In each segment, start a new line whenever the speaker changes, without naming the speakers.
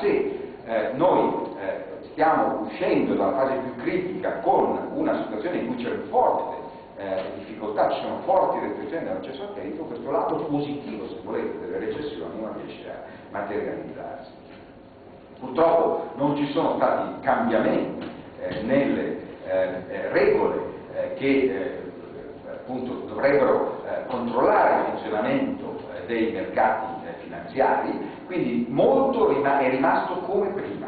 se eh, noi eh, stiamo uscendo dalla fase più critica con una situazione in cui c'è un forte eh, difficoltà, ci sono forti restrizioni nell'accesso al credito, questo lato positivo, se volete, delle recessioni non riesce a materializzarsi. Purtroppo non ci sono stati cambiamenti eh, nelle eh, eh regole eh, che eh, appunto dovrebbero controllare il funzionamento dei mercati finanziari, quindi molto è rimasto come prima.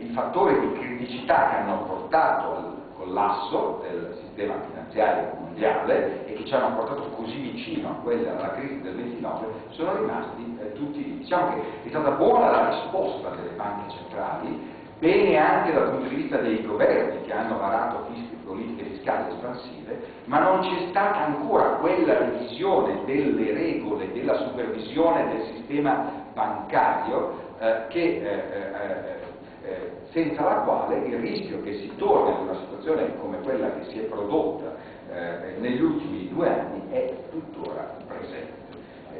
I fattori di criticità che hanno portato al collasso del sistema finanziario mondiale e che ci hanno portato così vicino a quella, alla crisi del 29 sono rimasti eh, tutti lì. Diciamo che è stata buona la risposta delle banche centrali, bene anche dal punto di vista dei governi che hanno varato politiche fiscali espansive, ma non c'è stata ancora quella revisione delle regole della supervisione del sistema bancario eh, che eh, eh, eh, senza la quale il rischio che si torni ad una situazione come quella che si è prodotta eh, negli ultimi due anni è tuttora presente.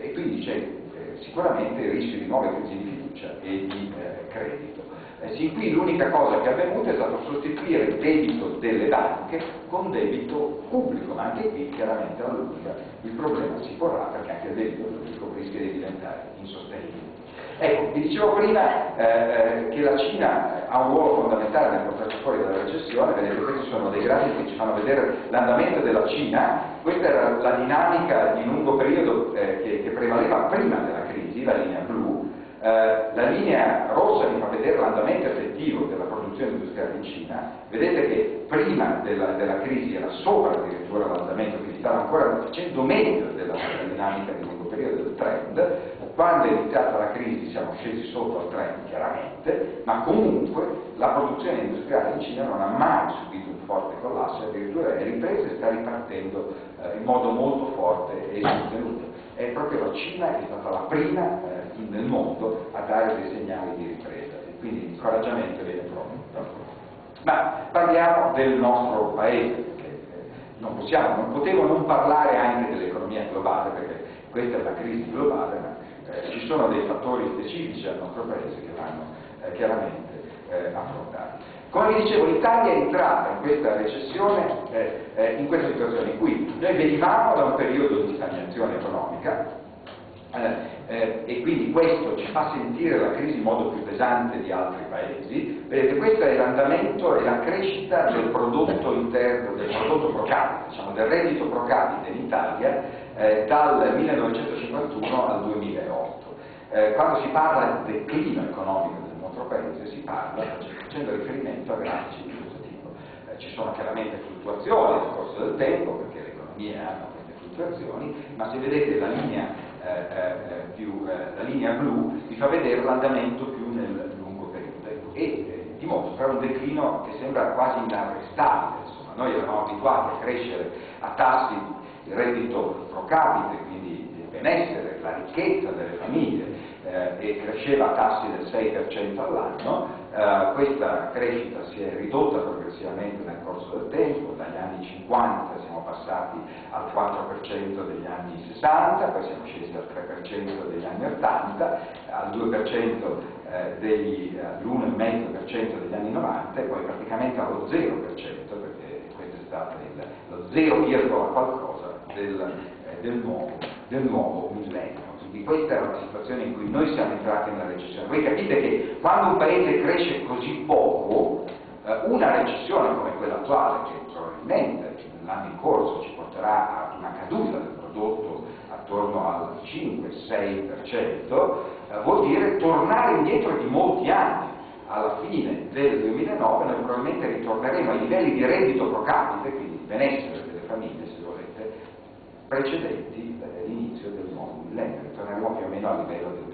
E quindi c'è eh, sicuramente il rischio di nuove crisi di fiducia e di eh, credito. Eh, sin qui l'unica cosa che è avvenuta è stato sostituire il debito delle banche con debito pubblico, ma anche qui chiaramente alla lunga il problema si porrà perché anche il debito pubblico rischia di diventare insostenibile. Ecco, vi dicevo prima eh, che la Cina ha un ruolo fondamentale nel portarci fuori dalla recessione, vedete questi sono dei grafici che ci fanno vedere l'andamento della Cina, questa era la dinamica di lungo periodo eh, che, che, prevaleva prima della crisi, la linea blu, eh, la linea rossa vi fa vedere l'andamento effettivo della produzione industriale in Cina, vedete che prima della, della crisi era sopra addirittura l'andamento, quindi stava ancora facendo meglio della dinamica di lungo periodo del trend, quando è iniziata la crisi siamo scesi sotto al trend chiaramente, ma comunque la produzione industriale in Cina non ha mai subito un forte collasso, addirittura è ripresa e sta ripartendo eh, in modo molto forte e sostenuto. Cina è stata la prima eh, nel mondo a dare dei segnali di ripresa, quindi l'incoraggiamento viene proprio. Ma parliamo del nostro paese, perché eh, non possiamo, non potevo non parlare anche dell'economia globale, perché questa è una crisi globale, ma eh, ci sono dei fattori specifici al nostro Paese che vanno eh, chiaramente eh, affrontati. Come dicevo, l'Italia è entrata in questa recessione, eh, eh, in questa situazione in cui noi venivamo da un periodo di stagnazione economica, eh, e quindi questo ci fa sentire la crisi in modo più pesante di altri paesi. Vedete, questo è l'andamento e la crescita del prodotto interno, del prodotto pro capite, diciamo, del reddito pro capite in Italia eh, dal 1951 al 2008. Eh, quando si parla del clima economico del nostro paese si parla facendo riferimento a grafici di questo tipo. Eh, ci sono chiaramente fluttuazioni nel corso del tempo perché le economie hanno fluttuazioni, ma se vedete la linea, eh, eh più, eh, la linea blu vi fa vedere l'andamento più nel lungo periodo e eh, dimostra un declino che sembra quasi inarrestabile. Insomma. Noi eravamo abituati a crescere a tassi di reddito pro capite, quindi benessere, la ricchezza delle famiglie, eh, e cresceva a tassi del 6% all'anno, eh, questa crescita si è ridotta progressivamente nel corso del tempo, dagli anni 50 siamo passati al 4% degli anni 60, poi siamo scesi al 3% degli anni 80, al 2% eh, degli, all'1,5% degli anni 90 e poi praticamente allo 0%, perché questo è stato il, lo 0, qualcosa del, eh, del, nuovo, del nuovo millennio. Quindi questa è una situazione in cui noi siamo entrati nella recessione. Voi capite che quando un paese cresce così poco, eh, una recessione come quella attuale, che probabilmente nell'anno in corso ci porterà ad una caduta del prodotto attorno al 5-6%, eh, vuol dire tornare indietro di molti anni. Alla fine del 2009 noi probabilmente ritorneremo ai livelli di reddito pro capite, quindi di benessere delle famiglie, se volete, precedenti all'inizio del nuovo millennio. Ritorneremo più o meno a livello del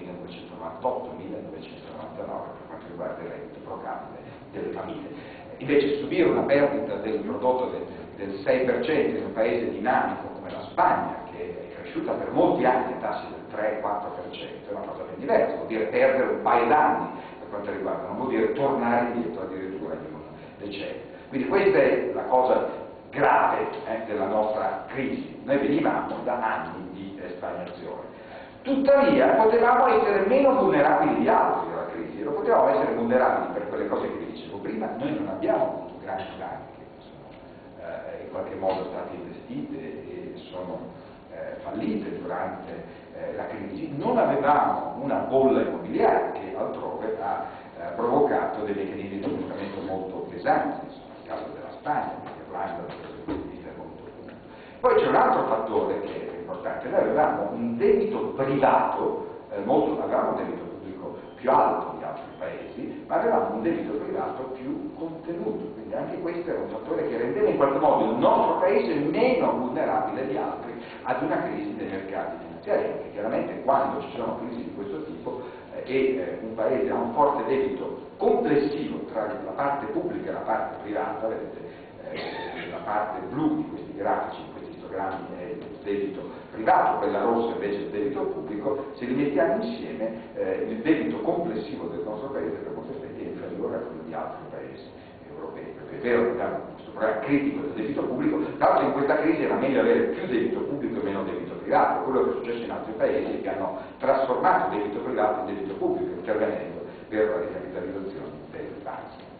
1998-1999 per quanto riguarda il reddito pro capite delle famiglie. Invece subire una perdita del prodotto del, del 6% in un paese dinamico come la Spagna, che è cresciuta per molti anni a tassi del 3-4%, è una cosa ben diversa, vuol dire perdere un paio d'anni per quanto riguarda, non vuol dire tornare indietro addirittura di un decennio. Quindi questa è la cosa grave eh, della nostra crisi. Noi venivamo da anni di stagnazione. Tuttavia potevamo essere meno vulnerabili di altri alla crisi vulnerabili per quelle cose che vi dicevo prima, noi non abbiamo avuto grandi banche che sono eh, in qualche modo state investite e sono eh, fallite durante eh, la crisi, non avevamo una bolla immobiliare che altrove ha eh, provocato dei meccanismi di sfruttamento molto pesanti, il caso della Spagna, punto di molto. Poi c'è un altro fattore che è importante, noi avevamo un debito privato, eh, molto, avevamo un debito pubblico più alto di altri paesi, ma avevamo un debito privato più contenuto, quindi anche questo era un fattore che rendeva in qualche modo il nostro paese meno vulnerabile di altri ad una crisi dei mercati finanziari, perché chiaramente quando ci sono crisi di questo tipo eh, e eh, un paese ha un forte debito complessivo tra la parte pubblica e la parte privata, vedete, eh, la parte blu di questi grafici, questi istogrammi è il debito privato, quella rossa invece è il debito pubblico, se li mettiamo insieme eh, il debito complessivo del nostro paese per molti aspetti è inferiore a quello di altri paesi europei, perché è vero che abbiamo questo problema critico del debito pubblico, l'altro in questa crisi era meglio avere più debito pubblico e meno debito privato, quello che è successo in altri paesi che hanno trasformato il debito privato in debito pubblico, intervenendo per la ricapitalizzazione delle banche.